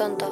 Tonto.